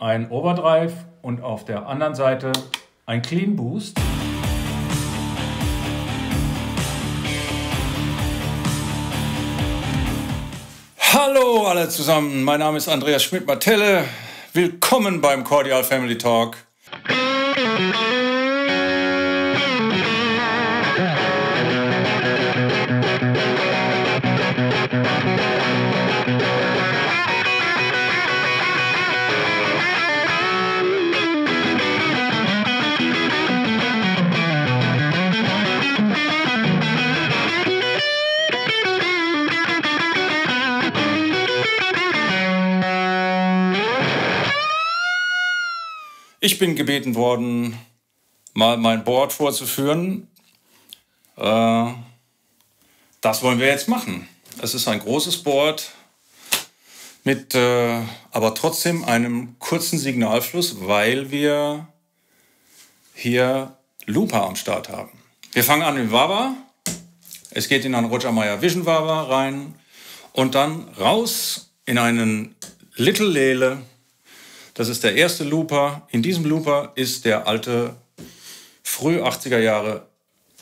ein Overdrive und auf der anderen Seite ein Clean Boost. Hallo alle zusammen, mein Name ist Andreas Schmidt-Martelle. Willkommen beim Cordial Family Talk. Ich bin gebeten worden, mal mein Board vorzuführen. Äh, das wollen wir jetzt machen. Es ist ein großes Board mit äh, aber trotzdem einem kurzen Signalfluss, weil wir hier Looper am Start haben. Wir fangen an mit Wawa. Es geht in einen Roger Meyer Vision Wawa rein und dann raus in einen Little Lele das ist der erste Looper. In diesem Looper ist der alte, früh 80er Jahre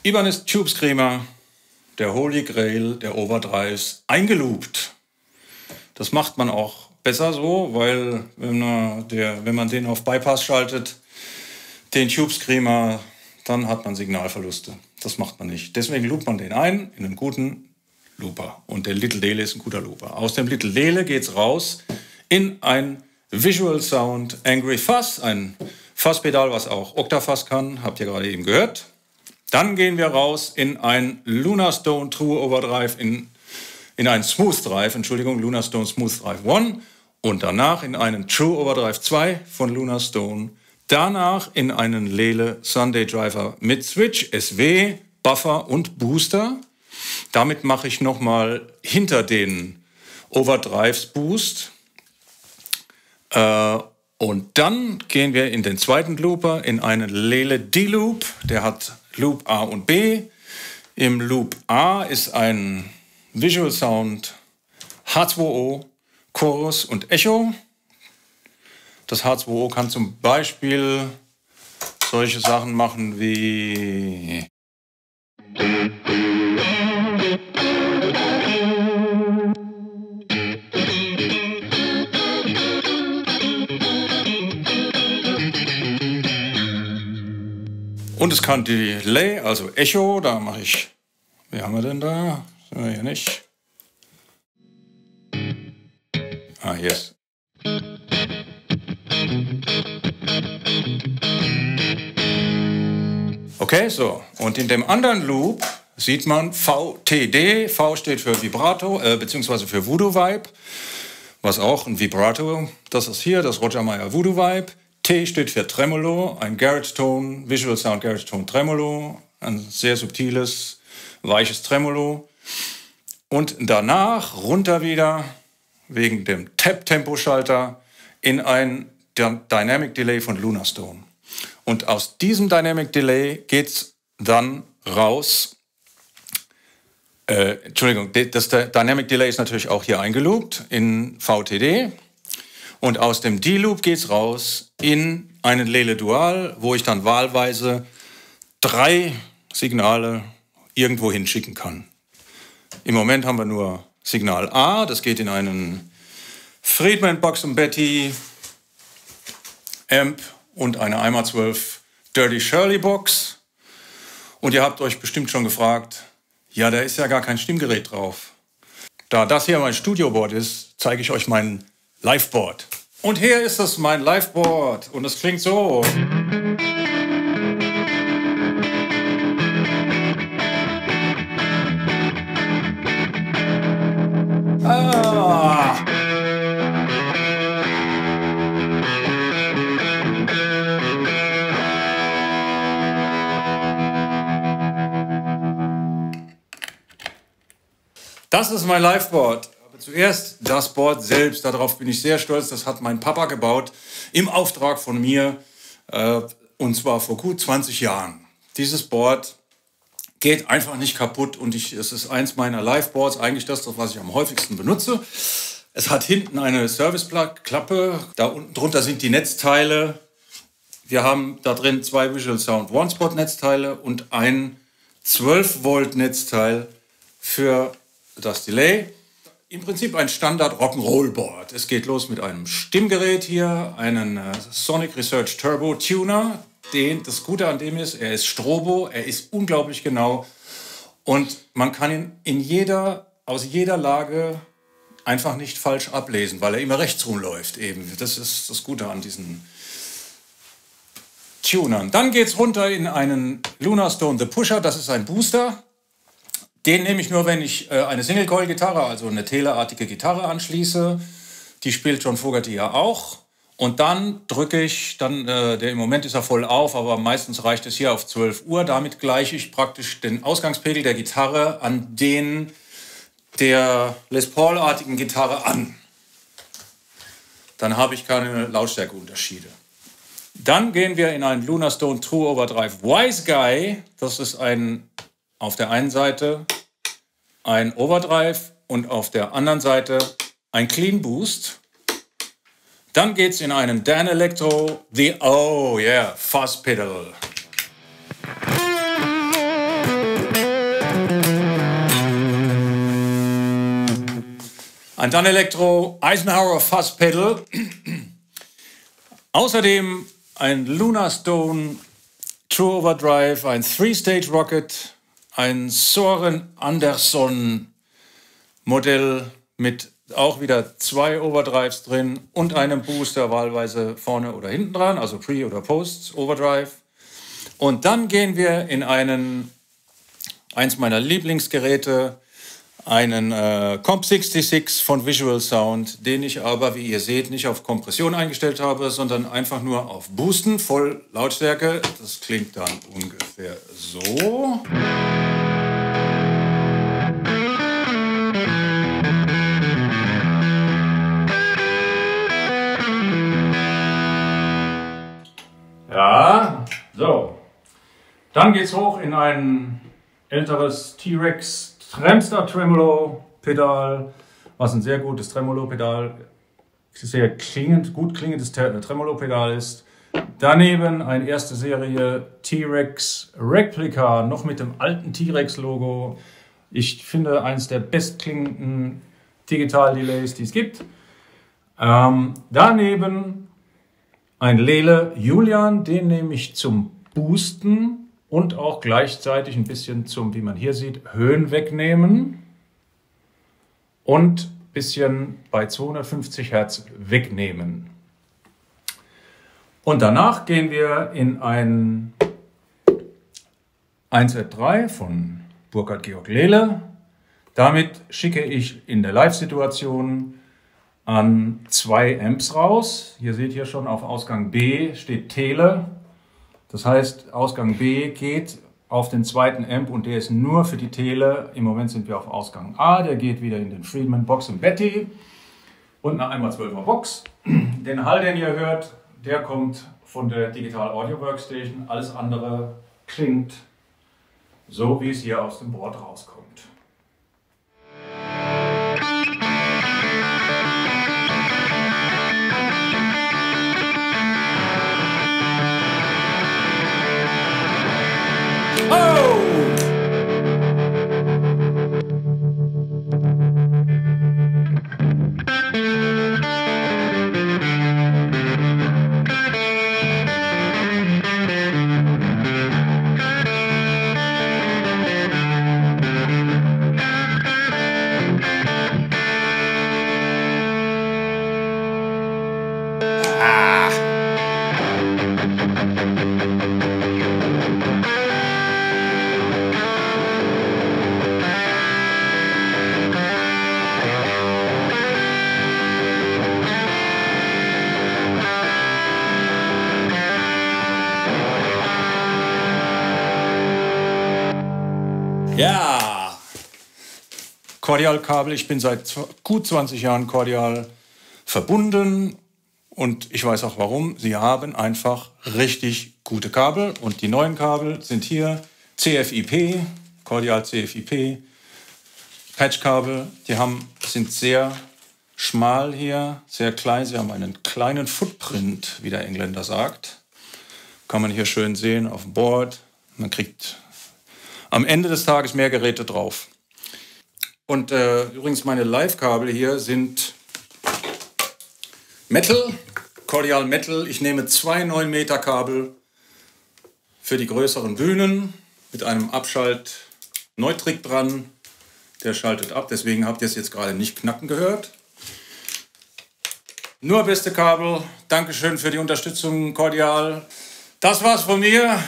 Ibanez Tube Screamer, der Holy Grail der Overdrives, eingeloopt. Das macht man auch besser so, weil wenn man, der, wenn man den auf Bypass schaltet, den Tube Screamer, dann hat man Signalverluste. Das macht man nicht. Deswegen loopt man den ein in einen guten Looper. Und der Little Dele ist ein guter Looper. Aus dem Little Dele geht es raus in ein Visual Sound Angry Fuzz, ein Fuzz-Pedal, was auch Octafuzz kann, habt ihr gerade eben gehört. Dann gehen wir raus in ein Lunarstone True Overdrive, in, in ein Smooth Drive, Entschuldigung, Lunarstone Smooth Drive 1 und danach in einen True Overdrive 2 von Lunarstone. Danach in einen Lele Sunday Driver mit Switch, SW, Buffer und Booster. Damit mache ich nochmal hinter den Overdrives Boost äh, und dann gehen wir in den zweiten Looper, in einen Lele D-Loop. Der hat Loop A und B. Im Loop A ist ein Visual Sound H2O, Chorus und Echo. Das H2O kann zum Beispiel solche Sachen machen wie Und es kann Delay, also Echo, da mache ich, wie haben wir denn da? Sind wir hier nicht? Ah, yes. Okay, so. Und in dem anderen Loop sieht man VTD. V steht für Vibrato, äh, beziehungsweise für Voodoo Vibe, was auch ein Vibrato. Das ist hier, das Roger Meyer Voodoo Vibe. T steht für Tremolo, ein Garage Tone, Visual Sound Garage Tone Tremolo, ein sehr subtiles, weiches Tremolo. Und danach runter wieder wegen dem Tap-Tempo-Schalter in ein Dynamic Delay von Lunarstone. Und aus diesem Dynamic Delay geht es dann raus. Äh, Entschuldigung, das Dynamic Delay ist natürlich auch hier eingeloopt in VTD. Und aus dem D-Loop geht es raus in einen Lele Dual, wo ich dann wahlweise drei Signale irgendwo hinschicken kann. Im Moment haben wir nur Signal A, das geht in einen Friedman Box und Betty Amp und eine 1x12 Dirty Shirley Box. Und ihr habt euch bestimmt schon gefragt, ja, da ist ja gar kein Stimmgerät drauf. Da das hier mein Studioboard ist, zeige ich euch meinen Liveboard. Und hier ist es, mein Liveboard. Und es klingt so. Ah. Das ist mein Liveboard. Zuerst das Board selbst, darauf bin ich sehr stolz, das hat mein Papa gebaut, im Auftrag von mir, äh, und zwar vor gut 20 Jahren. Dieses Board geht einfach nicht kaputt und ich, es ist eins meiner Liveboards, eigentlich das, was ich am häufigsten benutze. Es hat hinten eine Serviceklappe, da unten drunter sind die Netzteile. Wir haben da drin zwei Visual Sound One-Spot Netzteile und ein 12 Volt Netzteil für das Delay. Im Prinzip ein Standard Rock'n'Roll Board. Es geht los mit einem Stimmgerät hier, einen äh, Sonic Research Turbo Tuner. Den, das Gute an dem ist, er ist Strobo, er ist unglaublich genau und man kann ihn in jeder, aus jeder Lage einfach nicht falsch ablesen, weil er immer rechts rumläuft eben. Das ist das Gute an diesen Tunern. Dann geht es runter in einen Lunar Stone The Pusher, das ist ein Booster. Den nehme ich nur, wenn ich äh, eine Single-Coil-Gitarre, also eine teleartige Gitarre anschließe. Die spielt John Fogerty ja auch. Und dann drücke ich, dann, äh, der im Moment ist er voll auf, aber meistens reicht es hier auf 12 Uhr. Damit gleiche ich praktisch den Ausgangspegel der Gitarre an den der Les Paul-artigen Gitarre an. Dann habe ich keine Lautstärkeunterschiede. Dann gehen wir in einen Lunar Stone True Overdrive Wise Guy. Das ist ein auf der einen Seite ein Overdrive und auf der anderen Seite ein Clean Boost. Dann geht es in einen Dan Electro The Oh yeah Fuzz Pedal. Ein Dan Electro Eisenhower Fuzz Pedal. Außerdem ein Lunar Stone True Overdrive, ein Three-Stage Rocket, ein Soren Anderson Modell mit auch wieder zwei Overdrives drin und einem Booster wahlweise vorne oder hinten dran, also Pre- oder Post-Overdrive. Und dann gehen wir in einen, eins meiner Lieblingsgeräte, einen äh, Comp 66 von Visual Sound, den ich aber, wie ihr seht, nicht auf Kompression eingestellt habe, sondern einfach nur auf Boosten, voll Lautstärke. Das klingt dann ungefähr so. Dann geht's hoch in ein älteres T-Rex Tremstar Tremolo Pedal, was ein sehr gutes Tremolo Pedal, sehr klingend, gut klingendes Tremolo Pedal ist. Daneben ein erste Serie T-Rex Replika, noch mit dem alten T-Rex Logo. Ich finde eines der bestklingenden Digital Delays, die es gibt. Ähm, daneben ein Lele Julian, den nehme ich zum Boosten und auch gleichzeitig ein bisschen zum, wie man hier sieht, Höhen wegnehmen und ein bisschen bei 250 Hertz wegnehmen. Und danach gehen wir in ein 1Z3 von Burkhard Georg Lehle. Damit schicke ich in der Live-Situation an zwei Amps raus. Hier seht ihr schon auf Ausgang B steht Tele das heißt, Ausgang B geht auf den zweiten Amp und der ist nur für die Tele. Im Moment sind wir auf Ausgang A, der geht wieder in den Friedman Box und Betty und eine 1x12er Box. Den Hall, den ihr hört, der kommt von der Digital Audio Workstation. Alles andere klingt so, wie es hier aus dem Board rauskommt. Cordial-Kabel. Ich bin seit gut 20 Jahren Cordial verbunden und ich weiß auch warum. Sie haben einfach richtig gute Kabel und die neuen Kabel sind hier CFIP, Cordial CFIP, Patchkabel. Die haben, sind sehr schmal hier, sehr klein. Sie haben einen kleinen Footprint, wie der Engländer sagt. Kann man hier schön sehen auf dem Board. Man kriegt am Ende des Tages mehr Geräte drauf. Und äh, übrigens meine Live-Kabel hier sind Metal, Cordial Metal. Ich nehme zwei 9 Meter Kabel für die größeren Bühnen mit einem Abschalt-Neutrik dran. Der schaltet ab, deswegen habt ihr es jetzt gerade nicht knacken gehört. Nur beste Kabel. Dankeschön für die Unterstützung, Cordial. Das war's von mir.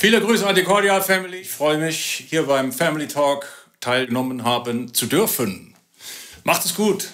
Viele Grüße an die Cordial Family. Ich freue mich, hier beim Family Talk teilgenommen haben zu dürfen. Macht es gut.